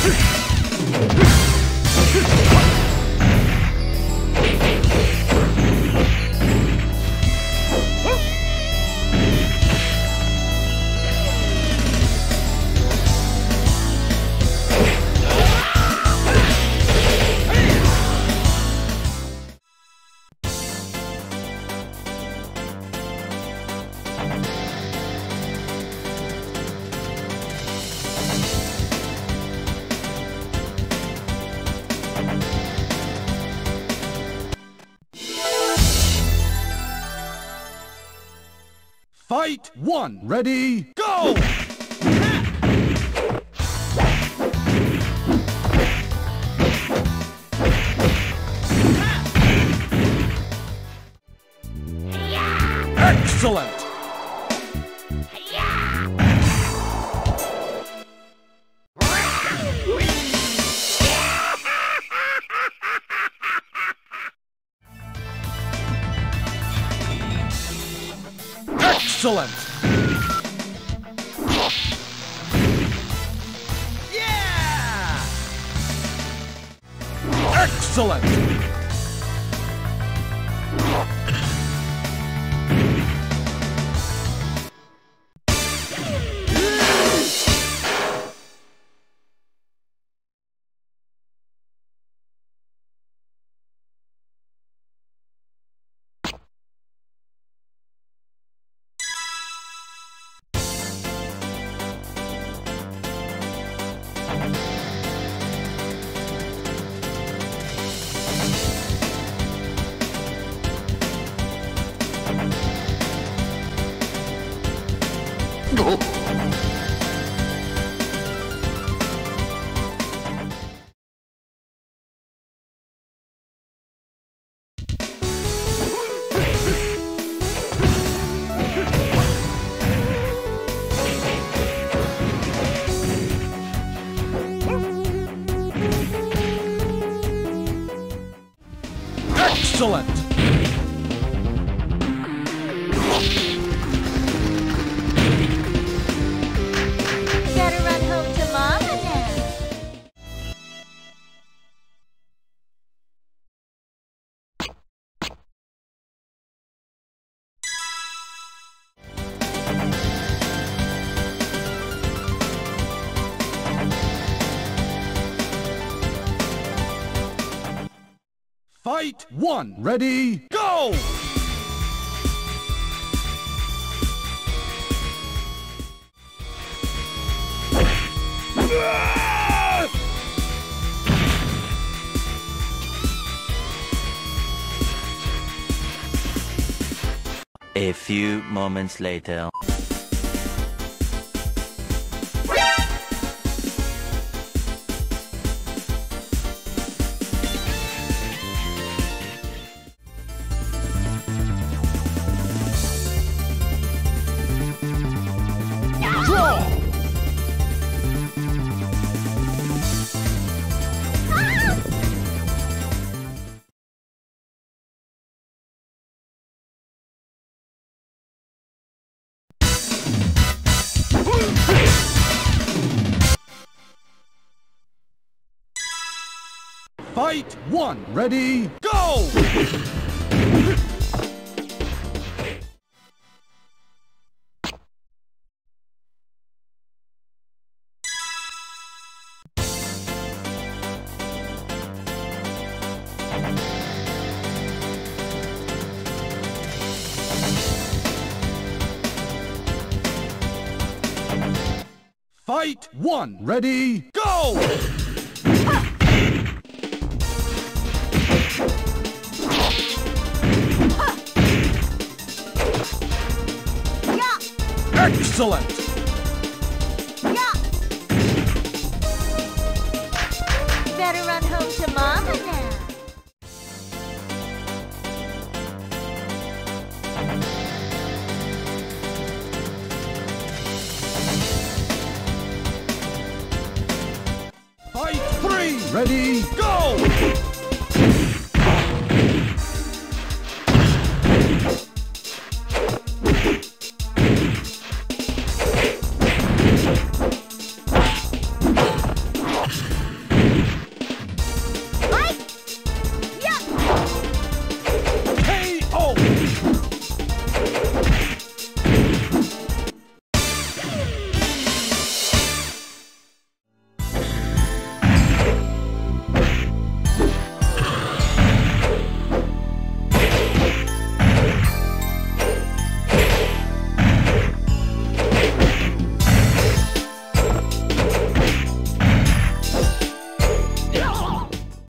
Huh! Fight one. Ready, go! Excellent! Excellent! Yeah! Excellent! Excellent! Fight one. Ready, go! A few moments later. Fight one. Ready, go! Fight one. Ready, go! Excellent! Better run home to Mama now. Fight three! Ready, go!